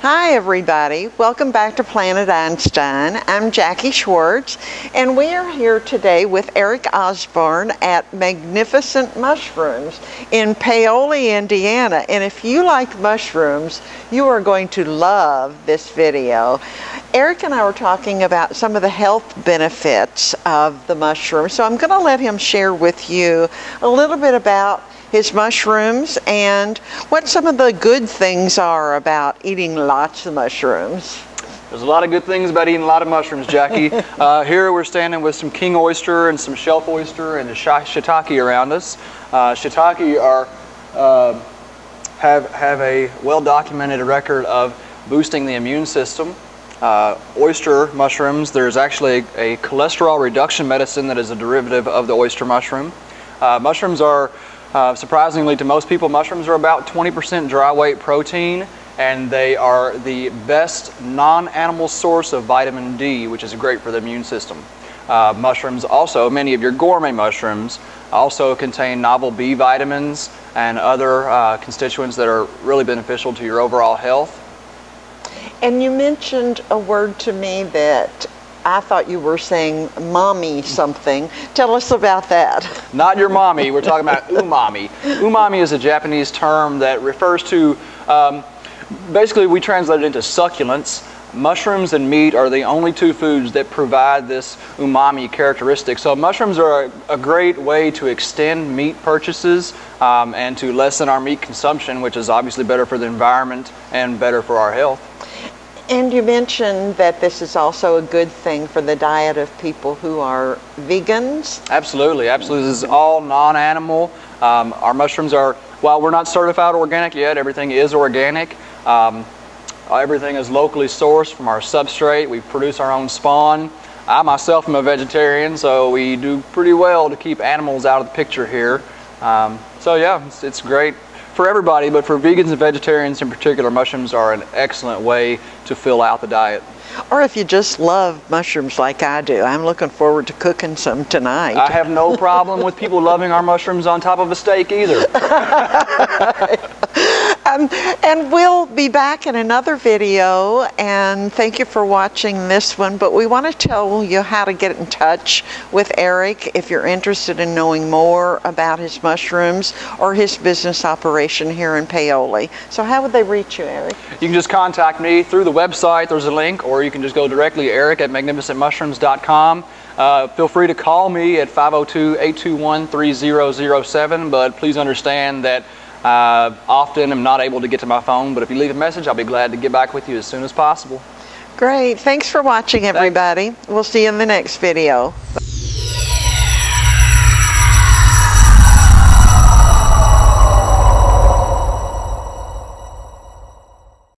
Hi everybody, welcome back to Planet Einstein. I'm Jackie Schwartz and we are here today with Eric Osborne at Magnificent Mushrooms in Paoli, Indiana. And if you like mushrooms, you are going to love this video. Eric and I were talking about some of the health benefits of the mushroom. So I'm going to let him share with you a little bit about his mushrooms and what some of the good things are about eating lots of mushrooms. There's a lot of good things about eating a lot of mushrooms, Jackie. uh, here we're standing with some king oyster and some shelf oyster and the shiitake around us. Uh, shiitake are uh, have have a well documented record of boosting the immune system. Uh, oyster mushrooms, there's actually a, cholesterol reduction medicine that is a derivative of the oyster mushroom. Uh, mushrooms are uh, surprisingly to most people, mushrooms are about 20% dry weight protein and they are the best non-animal source of vitamin D, which is great for the immune system. Uh, mushrooms also, many of your gourmet mushrooms, also contain novel B vitamins and other uh, constituents that are really beneficial to your overall health. And you mentioned a word to me that I thought you were saying mommy something. Tell us about that. Not your mommy. We're talking about umami. Umami is a Japanese term that refers to, um, basically, we translate it into succulence. Mushrooms and meat are the only two foods that provide this umami characteristic. So mushrooms are a, a great way to extend meat purchases um, and to lessen our meat consumption, which is obviously better for the environment and better for our health. And you mentioned that this is also a good thing for the diet of people who are vegans. Absolutely, absolutely. This is all non-animal. Um, our mushrooms are, while we're not certified organic yet, everything is organic. Um, everything is locally sourced from our substrate. We produce our own spawn. I myself am a vegetarian, so we do pretty well to keep animals out of the picture here. Um, so yeah, it's, it's great for everybody, but for vegans and vegetarians in particular, mushrooms are an excellent way to fill out the diet. Or if you just love mushrooms like I do, I'm looking forward to cooking some tonight. I have no problem with people loving our mushrooms on top of a steak either. Um, and we'll be back in another video and thank you for watching this one but we want to tell you how to get in touch with Eric if you're interested in knowing more about his mushrooms or his business operation here in Paoli. So how would they reach you Eric? You can just contact me through the website there's a link or you can just go directly Eric at magnificentmushrooms.com uh, feel free to call me at 502-821-3007 but please understand that uh, often am not able to get to my phone, but if you leave a message, I'll be glad to get back with you as soon as possible. Great. Thanks for watching, everybody. Thanks. We'll see you in the next video.